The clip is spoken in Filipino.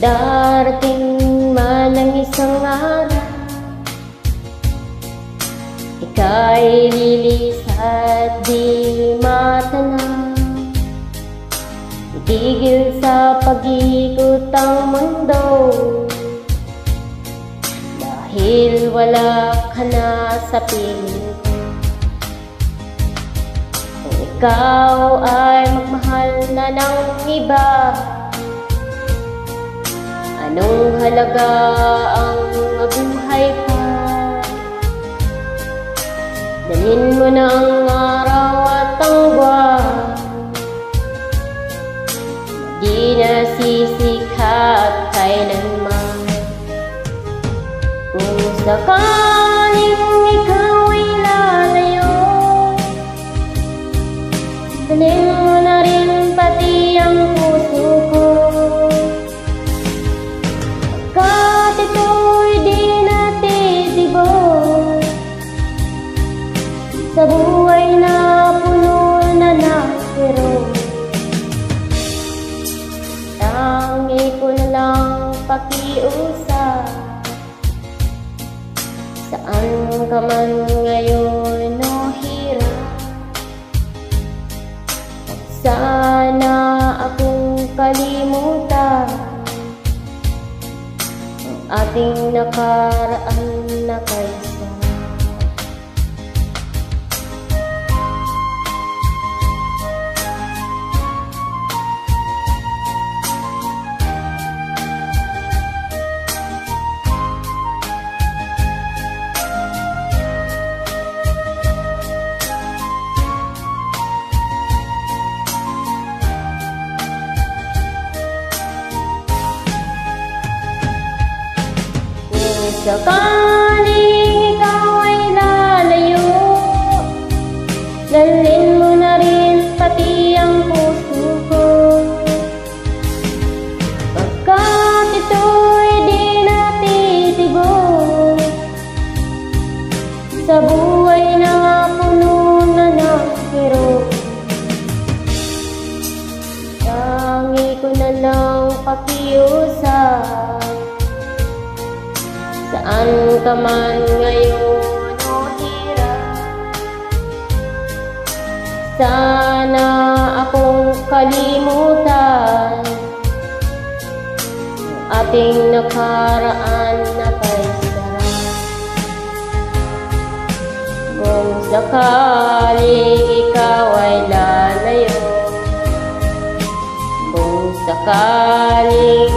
Darating man ang isang araw Ika'y lilis at di matanaw Itigil sa pag-ikot ang mundo Dahil wala ka na sa piling ko. Kung ikaw ay magmahal na ng iba Anong halaga ang buhay pa? Dalhin mo na ang araw at ang buwan Di na sisikat kailanman Kung sakaling pakiusap Saan ka man ngayon o hirap Sana akong kalimutan Ang ating nakaraan Kung sakaling ikaw ay lalayo. Dalhin mo na rin pati ang puso ko. Pagkat ito'y di natitibo Sa na puno na ng pakiusap ka man ngayon o hirap. Sana akong kalimutan ating nakaraan na kay sarap Kung sakaling ikaw ay lalayo Kung sakaling